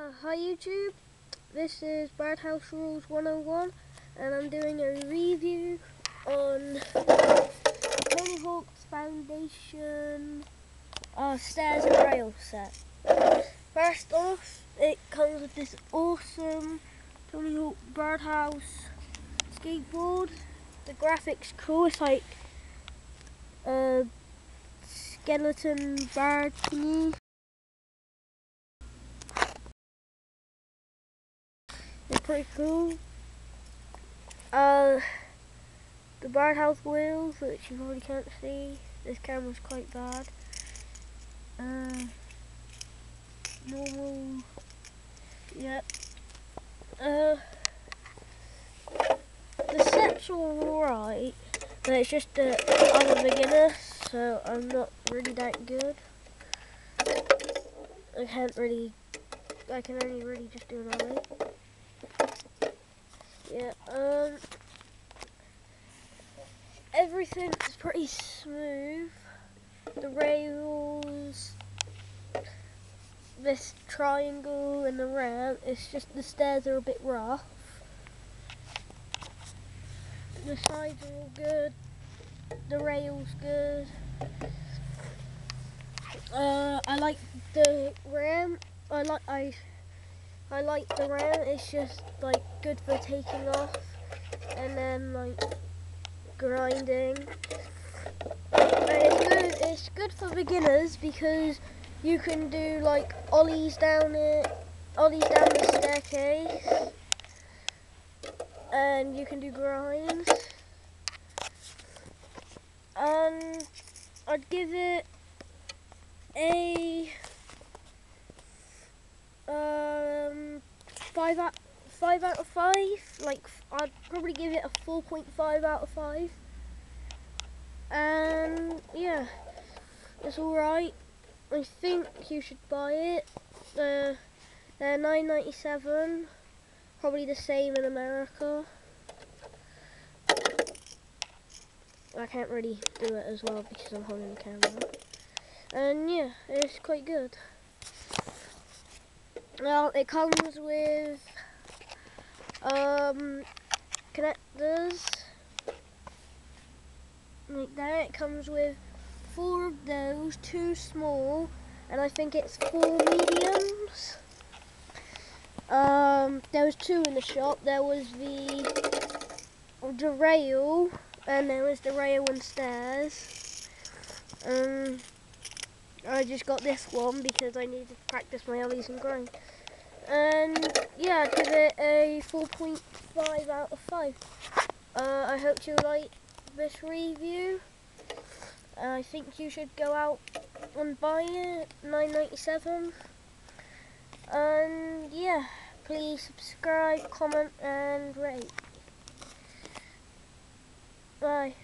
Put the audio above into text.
Uh, hi YouTube, this is Birdhouse Rules 101 and I'm doing a review on Tony Hawk's Foundation uh, Stairs and Rail set. First off, it comes with this awesome Tony Hawk Birdhouse skateboard. The graphics cool, it's like a skeleton bird thingy. It's pretty cool. Uh, the birdhouse wheels, which you probably can't see. This camera's quite bad. Uh, normal. Yep. Uh, the set's alright, but it's just that I'm a beginner, so I'm not really that good. I can't really, I can only really just do an ollie. Yeah, um, everything's pretty smooth. The rails, this triangle and the ramp, it's just the stairs are a bit rough. The sides are all good. The rail's good. Uh, I like the ramp. I like I I like the ramp. It's just like good for taking off and then like grinding. It's good. It's good for beginners because you can do like ollies down it, ollies down the staircase, and you can do grinds. And I'd give it a um five out five out of five. Like I'd probably give it a four point five out of five. And yeah, it's all right. I think you should buy it. Uh, they're nine ninety seven. Probably the same in America. I can't really do it as well because I'm holding the camera. And yeah, it's quite good. Well, it comes with um, connectors like that. It comes with four of those, two small, and I think it's four mediums. Um, there was two in the shop. There was the the rail, and there was the rail and stairs. Um, I just got this one because I needed to practice my ollies and grind. And yeah, I'd give it a 4.5 out of 5. Uh, I hope you like this review. I think you should go out and buy it, 9.97. And yeah, please subscribe, comment and rate. Bye.